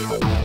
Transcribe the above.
you.